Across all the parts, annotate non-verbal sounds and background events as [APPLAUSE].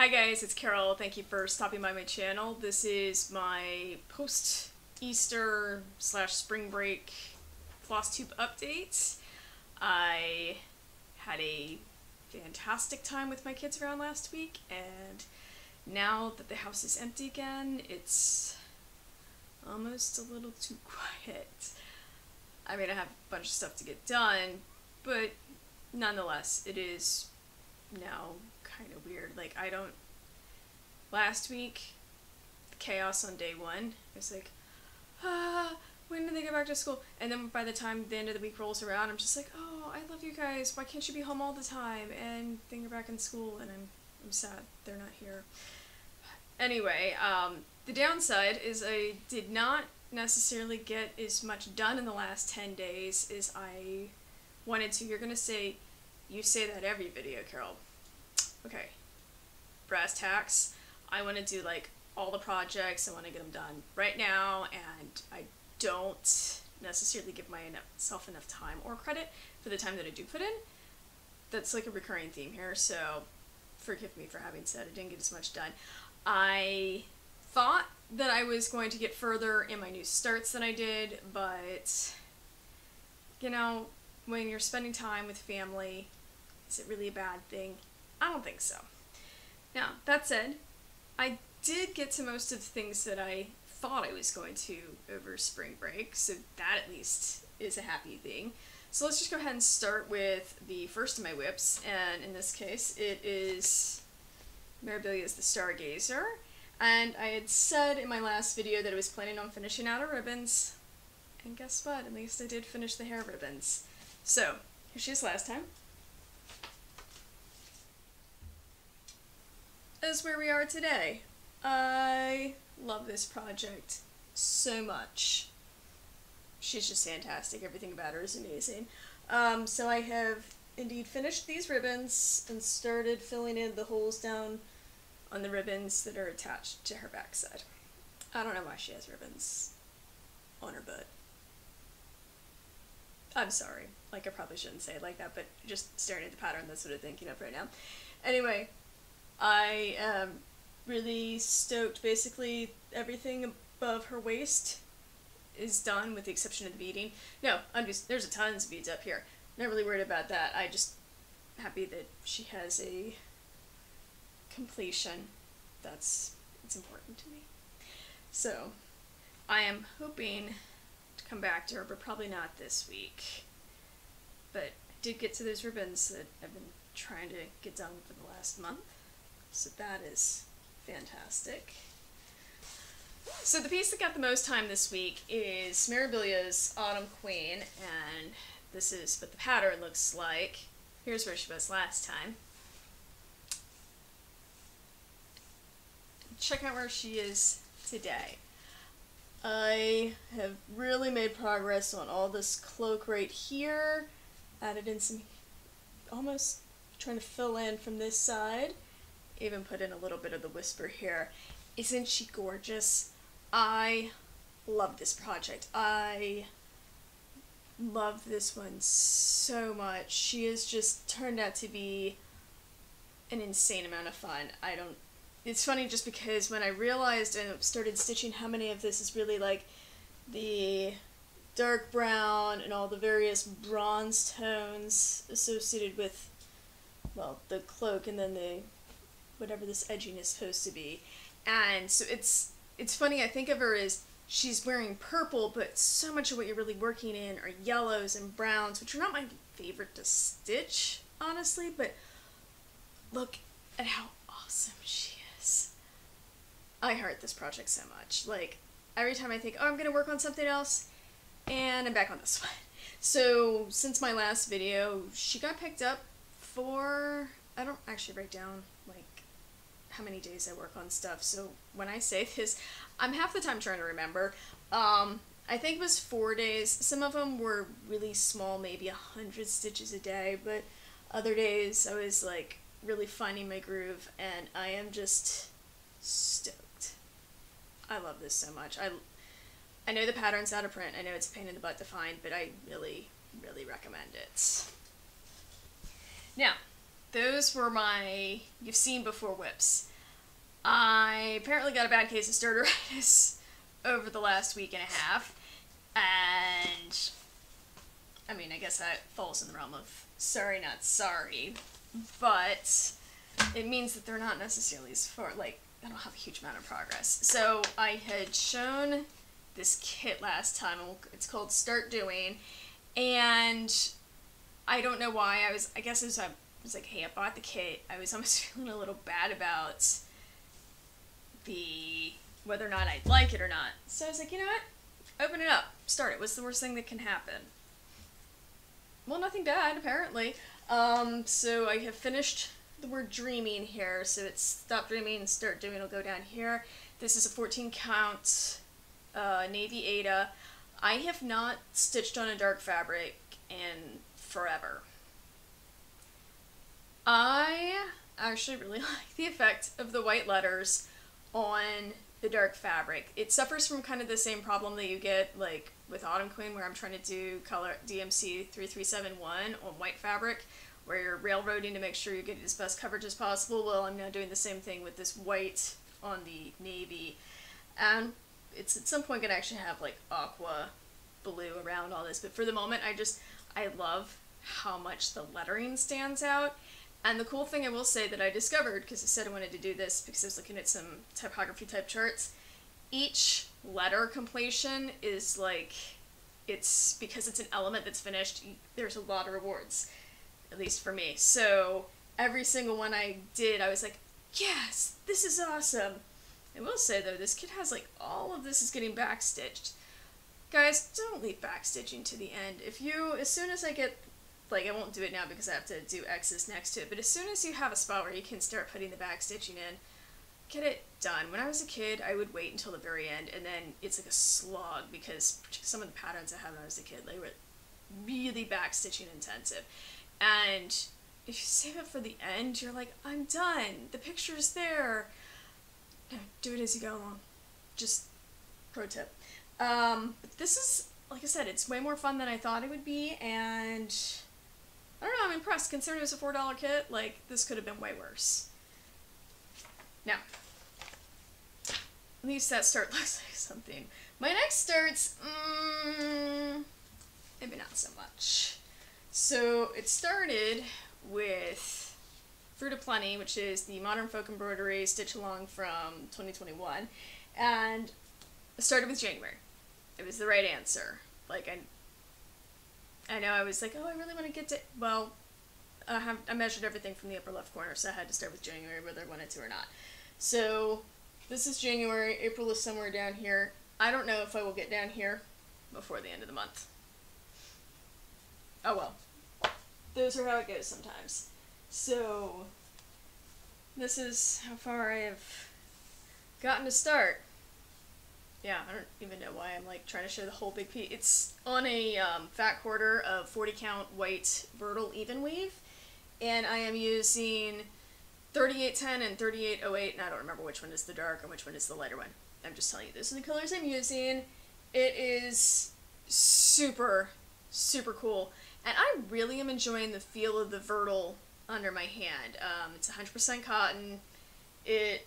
Hi guys, it's Carol. Thank you for stopping by my channel. This is my post-Easter slash spring break floss tube update. I had a fantastic time with my kids around last week and now that the house is empty again, it's almost a little too [LAUGHS] quiet. I mean, I have a bunch of stuff to get done, but nonetheless, it is now kind of weird. Like, I don't. Last week, chaos on day one, it was like, ah, when do they go back to school? And then by the time the end of the week rolls around, I'm just like, oh, I love you guys. Why can't you be home all the time? And then you're back in school, and I'm, I'm sad they're not here. Anyway, um, the downside is I did not necessarily get as much done in the last 10 days as I wanted to. You're going to say, you say that every video, Carol. Okay. Brass tacks. I want to do like all the projects. I want to get them done right now, and I don't necessarily give myself enough time or credit for the time that I do put in. That's like a recurring theme here, so forgive me for having said I didn't get as much done. I thought that I was going to get further in my new starts than I did, but you know, when you're spending time with family, is it really a bad thing? I don't think so. Now, that said, I did get to most of the things that I thought I was going to over spring break, so that at least is a happy thing. So let's just go ahead and start with the first of my WIPs, and in this case it is Mirabilia's The Stargazer. And I had said in my last video that I was planning on finishing out her ribbons, and guess what? At least I did finish the hair ribbons. So, here she is last time. Is where we are today. I love this project so much. She's just fantastic. Everything about her is amazing. Um, so I have indeed finished these ribbons and started filling in the holes down on the ribbons that are attached to her backside. I don't know why she has ribbons on her butt. I'm sorry. Like, I probably shouldn't say it like that, but just staring at the pattern, that's what I'm thinking of right now. Anyway, I am really stoked. Basically, everything above her waist is done with the exception of the beading. No, just, there's a tons of beads up here. Not really worried about that. I just happy that she has a completion. That's it's important to me. So, I am hoping to come back to her, but probably not this week. But I did get to those ribbons that I've been trying to get done for the last month. So that is fantastic. So the piece that got the most time this week is Mirabilia's Autumn Queen, and this is what the pattern looks like. Here's where she was last time. Check out where she is today. I have really made progress on all this cloak right here. Added in some, almost trying to fill in from this side. Even put in a little bit of the whisper here. Isn't she gorgeous? I love this project. I love this one so much. She has just turned out to be an insane amount of fun. I don't it's funny just because when I realized and started stitching how many of this is really like the dark brown and all the various bronze tones associated with well the cloak and then the whatever this edging is supposed to be and so it's it's funny I think of her as she's wearing purple but so much of what you're really working in are yellows and browns which are not my favorite to stitch honestly but look at how awesome she is. I heart this project so much. Like, every time I think, oh, I'm to work on something else, and I'm back on this [LAUGHS] one. So, since my last video, she got picked up for, I don't actually write down, like, how many days I work on stuff. So, when I say [LAUGHS] this, I'm half the time trying to remember. Um, I think it was four days. Some of them were really small, maybe a hundred stitches a day, but other days I was, like, really finding my groove, and I am just stoked. I love this so much. I, I know the pattern's out of print. I know it's a pain in the butt to find, but I really, really recommend it. Now, those were my you've seen before WIPs. I apparently got a bad case of starteritis [LAUGHS] over the last week and a half, and I mean, I guess that falls in the realm of sorry, not sorry, but it means that they're not necessarily as far, like, I don't have a huge amount of progress. So I had shown this kit last time, it's called Start Doing, and I don't know why, I was, I guess it was, I was like, hey, I bought the kit, I was [LAUGHS] almost feeling a little bad about the whether or not I'd like it or not. So I was like, you know what? Open it up. Start it. What's the worst thing that can happen? Well, nothing bad, apparently. Um, so I have finished the word dreaming here. So it's stop dreaming, start doing it'll go down here. This is a 14 count uh, Navy Aida. I have not stitched on a dark fabric in forever. I actually really [LAUGHS] like the effect of the white letters on the dark fabric. It suffers from kind of the same problem that you get like with Autumn Queen where I'm trying to do color DMC 3371 on white fabric where you're railroading to make sure you get as best coverage as possible. Well, I'm now doing the same thing with this white on the navy. And it's at some point going to actually have like aqua blue around all this. But for the moment, I just, I love how much the lettering stands out and the cool thing I will say that I discovered, because I said I wanted to do this because I was looking at some typography type charts, each letter completion is like, it's because it's an element that's finished, there's a lot of rewards, at least for me. So every single one I did, I was like, yes, this is awesome. I will say though, this kit has like all of this is getting backstitched. Guys, don't leave backstitching to the end. If you, as soon as I get like I won't do it now because I have to do X's next to it, but as soon as you have a spot where you can start putting the back stitching in, get it done. When I was a kid, I would wait until the very end, and then it's like a slog because some of the patterns I had when I was a kid, they were really back stitching intensive. And if you save it for the end, you're like, I'm done. The picture is there. Do it as you go along. Just pro tip. Um, but this is, like I said, it's way more fun than I thought it would be, and I don't know, I'm impressed. Considering it was a $4 kit, like, this could have been way worse. Now, at least that start [LAUGHS] looks like something. My next starts, mm, maybe not so much. So, it started with Fruit of Plenty, which is the Modern Folk Embroidery Stitch Along from 2021. And I started with January. It was the right answer. Like, I I know I was like, oh, I really want to get to. Well, I have I measured everything from the upper left corner, so I had to start with January, whether I wanted to or not. So this is January. April is somewhere down here. I don't know if I will get down here before the end of the month. Oh well. Those are how it goes sometimes. So this is how far I have gotten to start yeah, I don't even know why I'm like trying to show the whole big piece. It's on a um, fat quarter of 40 count white Vertil even weave, and I am using 3810 and 3808, and I don't remember which one is the dark and which one is the lighter one. I'm just telling you, these are the colors I'm using. It is super, super cool, and I really am enjoying the feel of the Vertil under my hand. Um, it's 100% cotton. It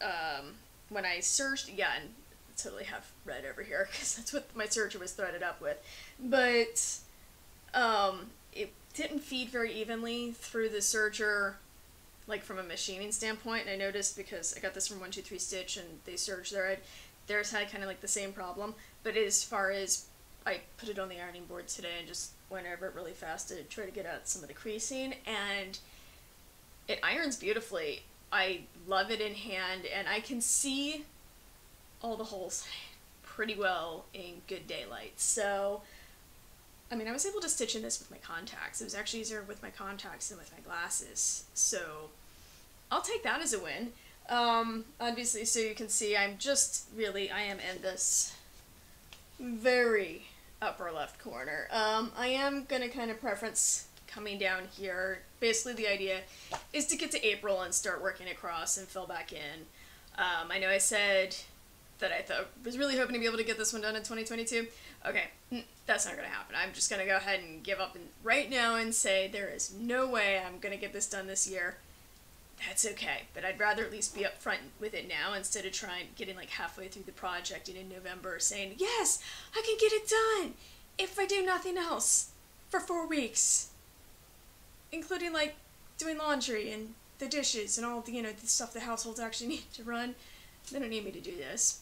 um, when I serged, yeah, and I totally have red over here [LAUGHS] because that's what my serger was threaded up with. But um, it didn't feed very evenly through the serger, like from a machining standpoint. And I noticed because I got this from 123 Stitch and they serged their theirs had kind of like the same problem. But as far as I put it on the ironing board today and just went over it really fast to try to get out some of the creasing, and it irons beautifully. I love it in hand, and I can see all the holes pretty well in good daylight. So, I mean, I was able to stitch in this with my contacts. It was actually easier with my contacts than with my glasses. So, I'll take that as a win. Um, obviously, so you can see, I'm just really, I am in this very upper left corner. Um, I am going to kind of preference coming down here. Basically, the idea is to get to April and start working across and fill back in. Um, I know I said that I thought was really hoping to be able to get this one done in 2022. Okay, that's not going to happen. I'm just going to go ahead and give up right now and say there is no way I'm going to get this done this year. that's okay. But I'd rather at least be upfront with it now instead of trying getting like halfway through the project and in November saying, Yes, I can get it done if I do nothing else for four weeks. Including like doing laundry and the dishes and all the you know, the stuff the households actually [LAUGHS] need to run. They don't need me to do this.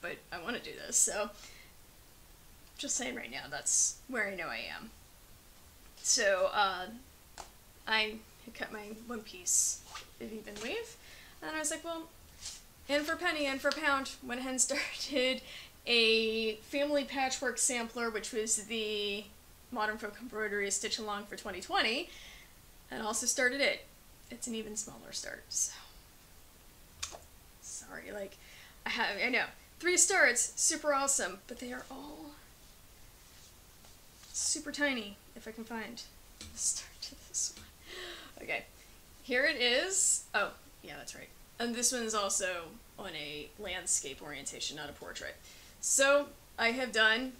But I want to do this, so just saying right now, that's where I know I am. So, uh, I cut my one piece of even weave, and I was like, well, in for penny, in for pound, went ahead and [LAUGHS] started a family patchwork sampler, which was the Modern Folk Embroidery Stitch Along for 2020, and also started it. It's an even smaller start, so. Sorry, like, I have, I know, three starts, super awesome, but they are all super tiny, if I can find the start to this one. Okay, here it is. Oh, yeah, that's right. And this one is also on a landscape orientation, not a portrait. So I have done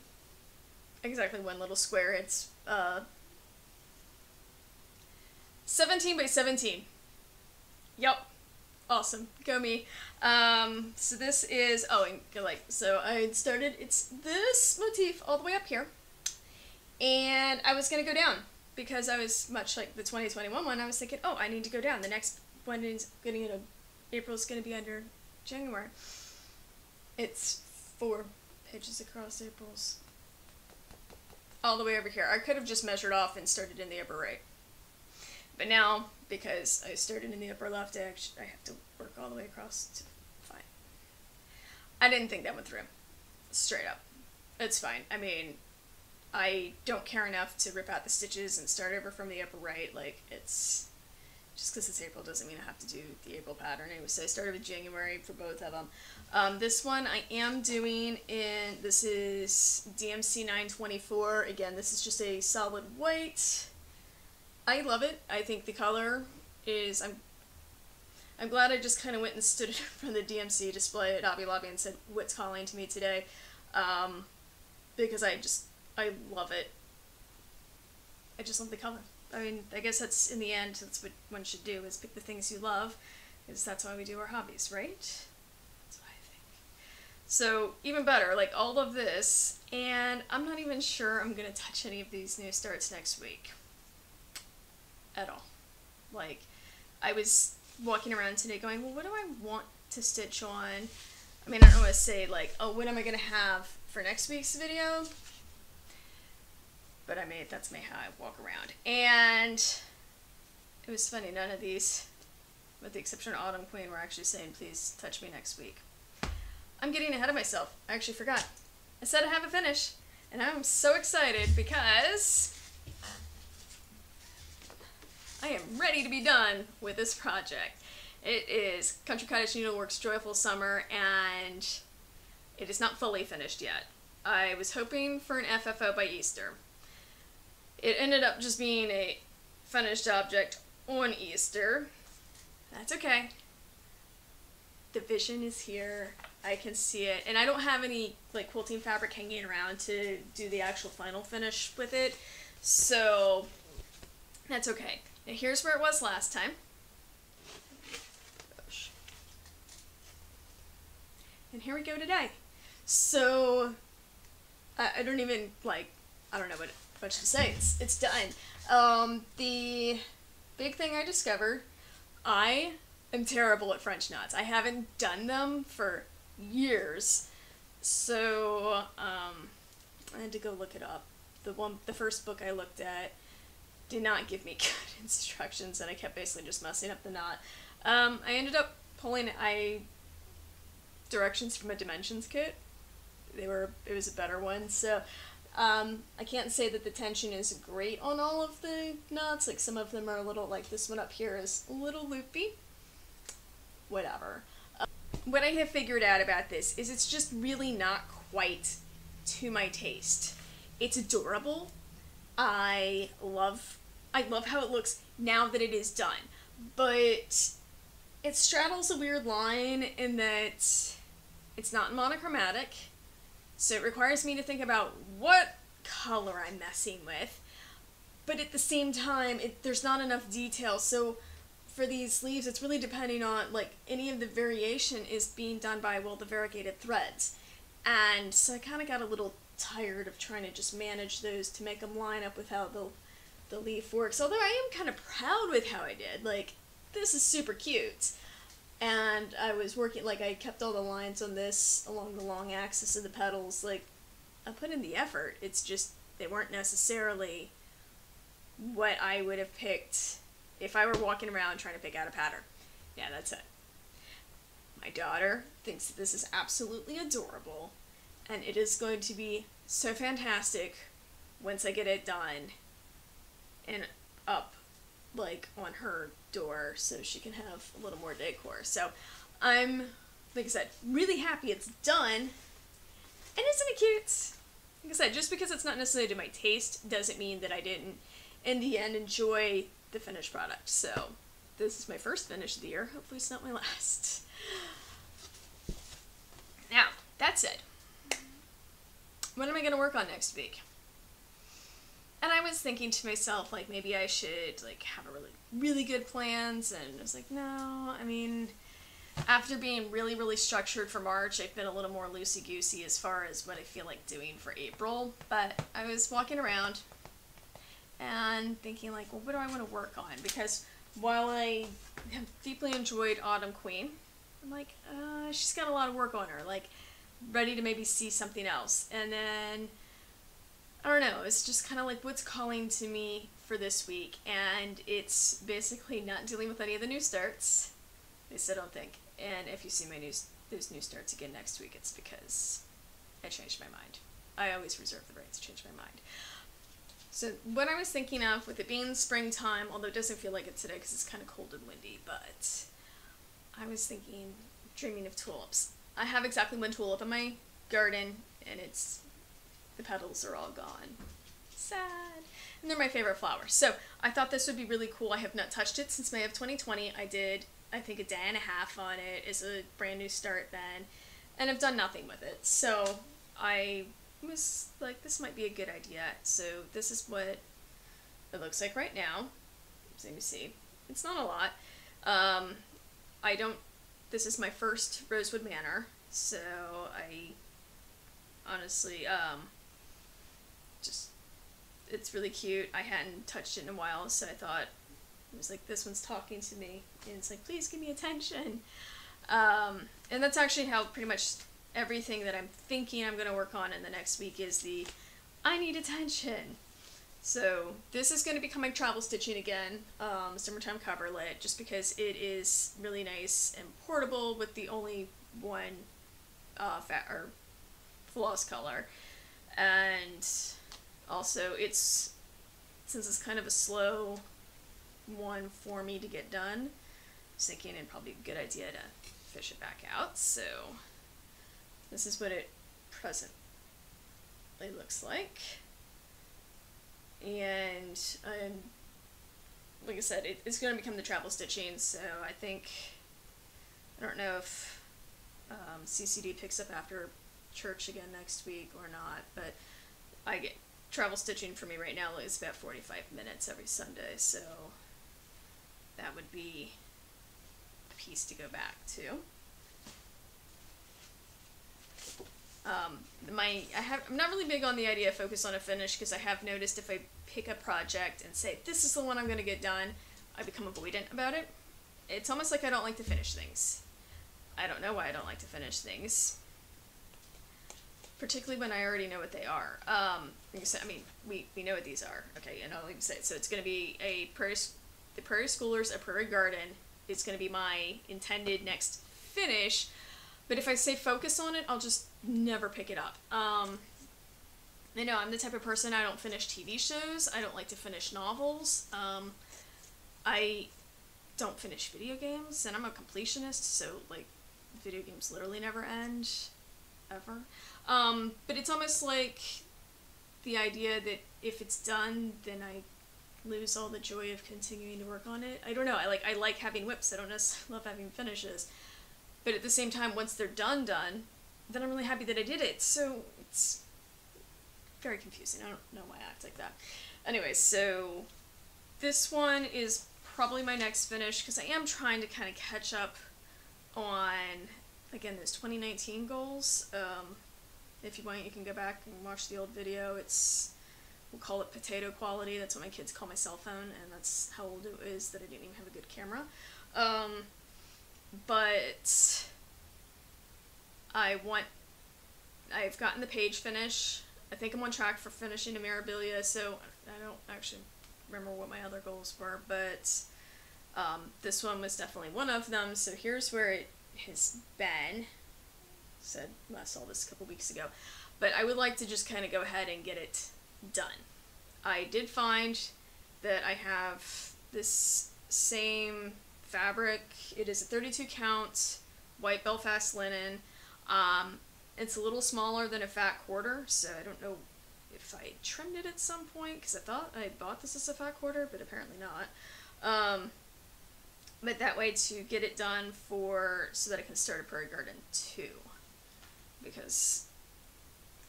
exactly one little square. It's uh, 17 by 17. Yep. Awesome. Go me. Um, so this is, oh, and like, so I started, it's this motif all the way up here. And I was going to go down because I was much like the 2021 one. I was thinking, oh, I need to go down. The next one is getting into April's going to be under January. It's four pages across April's. All the way over here. I could have just measured off and started in the upper right. But now, because I started in the upper left, I, actually, I have to work all the way across to fine. I didn't think that went through. Straight up. It's fine. I mean, I don't care enough to rip out the stitches and start over from the upper right. Like, it's just because it's April doesn't mean I have to do the April pattern. Anyway, so I started with January for both of them. Um, this one I am doing in, this is DMC 924. Again, this is just a solid white. I love it. I think the color is, I'm I'm glad I just kind of went and stood in front of the DMC display at Hobby Lobby and said, what's calling to me today? Um, because I just I love it. I just love the color. I mean, I guess that's in the end, that's what one should do is pick the things you love, because that's why we do our hobbies, right? So, even better, like all of this, and I'm not even sure I'm to touch any of these new starts next week. At all. Like, I was walking around today going, well, what do I want to stitch on? I mean, I don't want to say, like, oh, what am I going to have for next week's video? but I made that's me how I walk around. And it was funny, none of these, with the exception of Autumn Queen, were actually saying, please touch me next week. I'm getting ahead of myself. I actually forgot. I said I have a finish, and I'm so excited because I am ready to be done with this project. It is Country Cottage Needleworks Joyful Summer, and it is not fully finished yet. I was hoping for an FFO by Easter. It ended up just being a finished object on Easter. That's okay. The vision is here. I can see it. And I don't have any like quilting fabric hanging around to do the actual final finish with it. So that's okay. Here's where it was last time. And here we go today. So I, I don't even like I don't know what much to say. It's it's done. Um, the big thing I discovered, I am terrible at French knots. I haven't done them for years, so um, I had to go look it up. The one, the first book I looked at did not give me [LAUGHS] good instructions, and I kept basically just messing up the knot. Um, I ended up pulling I directions from a dimensions kit. They were it was a better one, so um, I can't say that the tension is great on all of the knots. Like some of them are a little, like this one up here is a little loopy. Whatever. Um, what I have figured out about this is it's just really not quite to my taste. It's adorable. I love, I love how it looks now that it is done. But it straddles a weird line in that it's not monochromatic so it requires me to think about what color I'm messing with. But at the same time, it, there's not enough detail. So for these leaves, it's really depending on like any of the variation is being done by well the variegated threads, and so I kind of got a little tired of trying to just manage those to make them line up with how the the leaf works. Although I am kind of proud with how I did. Like this is super cute. And I was working like I kept all the lines on this along the long axis of the petals. Like I put in the effort. It's just they weren't necessarily what I would have picked if I were walking around trying to pick out a pattern. Yeah, that's it. My daughter thinks that this is absolutely adorable, and it is going to be so fantastic once I get it done and up like on her door so she can have a little more decor. So I'm, like I said, really happy it's done. And isn't it cute? Like I said, just because it's not necessarily to my taste doesn't mean that I didn't, in the end, enjoy the finished product. So this is my first finish of the year. Hopefully it's not my [LAUGHS] last. Now, that said, what am I going to work on next week? And I was thinking to myself, like, maybe I should, like, have a really, really good plans. And I was like, no, I mean, after being really, really structured for March, I've been a little more loosey goosey as far as what I feel like doing for April. But I was walking around and thinking, like, well, what do I want to work on? Because while I have deeply enjoyed Autumn Queen, I'm like, uh, she's got a lot of work on her. Like, ready to maybe see something else. And then, I don't know, it's just kind of like what's calling to me for this week. And it's basically not dealing with any of the new starts. At least I don't think. And if you see my news, those new starts again next week, it's because I changed my mind. I always reserve the right to change my mind. So what I was thinking of, with it being springtime, although it doesn't feel like it today because it's kind of cold and windy, but I was thinking, dreaming of tulips. I have exactly one tulip in my garden, and it's the petals are all gone. Sad. And they're my favorite flower. So I thought this would be really cool. I have not touched it since May of 2020. I did, I think, a day and a half on it. It's a brand new start then, and I've done nothing with it. So I was like, this might be a good idea. So this is what it looks like right now. Let me see. It's not a lot. Um, I don't, this is my first Rosewood Manor, so I honestly, um, just, it's really cute. I hadn't touched it in a while, so I thought, it was like, this one's talking to me, and it's like, please give me attention. Um, and that's actually how pretty much everything that I'm thinking I'm going to work on in the next week is the I need attention. So this is going to become my travel stitching again, um, summertime coverlet, just because it is really nice and portable with the only one uh, fat or floss color, and also it's since it's kind of a slow one for me to get done. Thinking it'd probably be a good idea to fish it back out. So this is what it presently looks like. And um, like I said, it, it's going to become the travel stitching, so I think, I don't know if um, CCD picks up after church again next week or not, but I get travel stitching for me right now is about 45 minutes every Sunday, so that would be a piece to go back to. Um, my I have I'm not really big on the idea of focus on a finish because I have noticed if I pick a project and say this is the one I'm going to get done, I become avoidant about it. It's almost like I don't like to finish things. I don't know why I don't like to finish things. Particularly when I already know what they are. Um, I mean, we, we know what these are. Okay, and I'll even say so. It's going to be a prairie, the Prairie Schoolers, a Prairie Garden. It's going to be my intended next finish but if I say focus on it, I'll just never pick it up. Um, I know I'm the type of person I don't finish TV shows. I don't like to finish novels. Um, I don't finish video games, and I'm a completionist, so like video games literally never end, ever. Um, but it's almost like the idea that if it's done, then I lose all the joy of continuing to work on it. I don't know. I like I like having WIPs. I don't [LAUGHS] necessarily love having finishes. But at the same time, once they're done, done, then I'm really happy that I did it. So it's very confusing. I don't know why I act like that. Anyway, so this one is probably my next finish because I am trying to kind of catch up on again those 2019 goals. Um, if you want, you can go back and watch the old video. It's we'll call it potato quality. That's what my kids call my cell phone, and that's how old it is that I didn't even have a good camera. Um, but I want. I've gotten the page finish. I think I'm on track for finishing Mirabilia, so I don't actually remember what my other goals were, but um, this one was definitely one of them. So here's where it has been. Said I saw this a couple weeks ago, but I would like to just kind of go ahead and get it done. I did find that I have this same fabric. It is a 32 count white Belfast linen. Um, it's a little smaller than a fat quarter, so I don't know if I trimmed it at some point because I thought I bought this as a fat quarter, but apparently not. Um, but that way to get it done for so that I can start a prairie garden too, because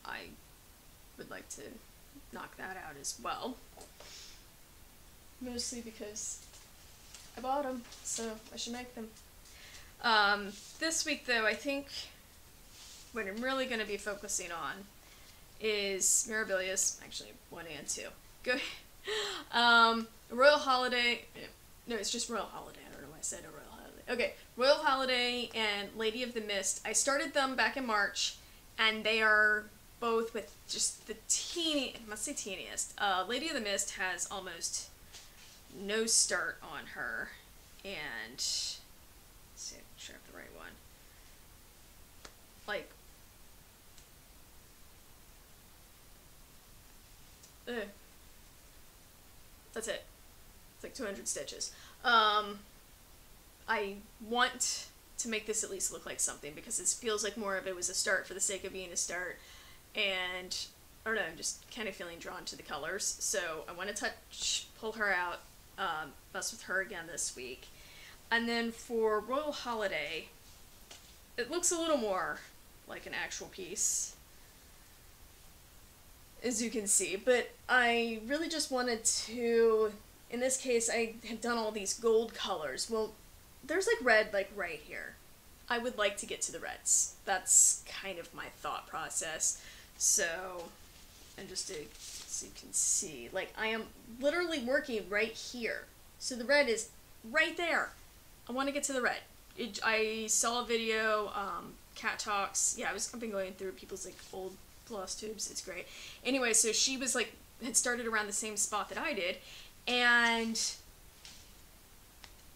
I would like to knock that out as well. Mostly because I bought them, so I should make them. Um, this week though, I think what I'm really going to be focusing on is Mirabilias, actually one and two. [LAUGHS] Go. um, Royal Holiday. No, it's just Royal Holiday. I don't know why I said a Royal Holiday. Okay, Royal Holiday and Lady of the Mist. I started them back in March, and they are both with just the teeny, I must say teeniest. Uh, Lady of the Mist has almost no start on her, and let's see, sure I have the right one. Like Ugh. That's it. It's like 200 stitches. Um, I want to make this at least look like something because it feels like more of it was a start for the sake of being a start. And, I don't know, I'm just kind of feeling drawn to the colors. So I want to touch, pull her out, um, mess with her again this week. And then for Royal Holiday, it looks a little more like an actual piece as you can see. But I really just wanted to, in this case, I have done all these gold colors. Well, there's like red like right here. I would like to get to the reds. That's kind of my thought process. So, and just to, so you can see, like I am literally working right here. So the red is right there. I want to get to the red. It, I saw a video, um, Kat Talks. Yeah, I was, I've been going through people's like old floss tubes. It's great. Anyway, so she was like had started around the same spot that I did, and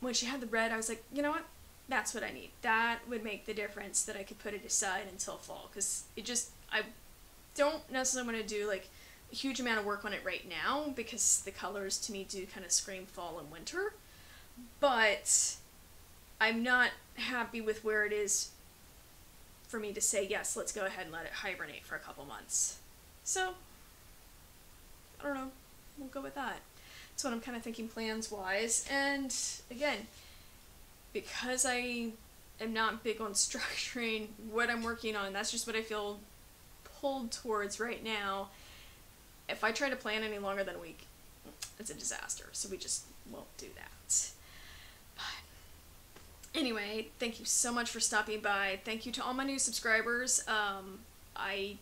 when she had the red, I was like, you know what? That's what I need. That would make the difference that I could put it aside until fall because it just I don't necessarily want to do like a huge amount of work on it right now because the colors to me do kind of scream fall and winter, but I'm not happy with where it is for me to say, yes, let's go ahead and let it hibernate for a couple months. So, I don't know. We'll go with that. That's what I'm kind of thinking plans wise. And again, because I am not big on [LAUGHS] structuring what I'm working on, that's just what I feel pulled towards right now. If I try to plan any longer than a week, it's a disaster. So we just won't do that. But anyway, thank you so much for stopping by. Thank you to all my new subscribers. Um, I,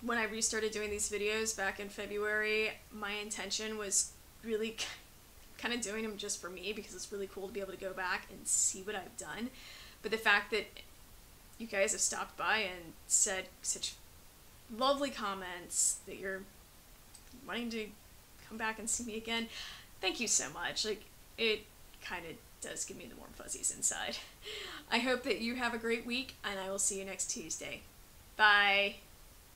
when I restarted doing these videos back in February, my intention was really kind of doing them just for me because it's really cool to be able to go back and see what I've done. But the fact that you guys have stopped by and said such lovely comments that you're wanting to come back and see me again, thank you so much. Like, it kind of does give me the warm fuzzies inside. [LAUGHS] I hope that you have a great week, and I will see you next Tuesday. Bye.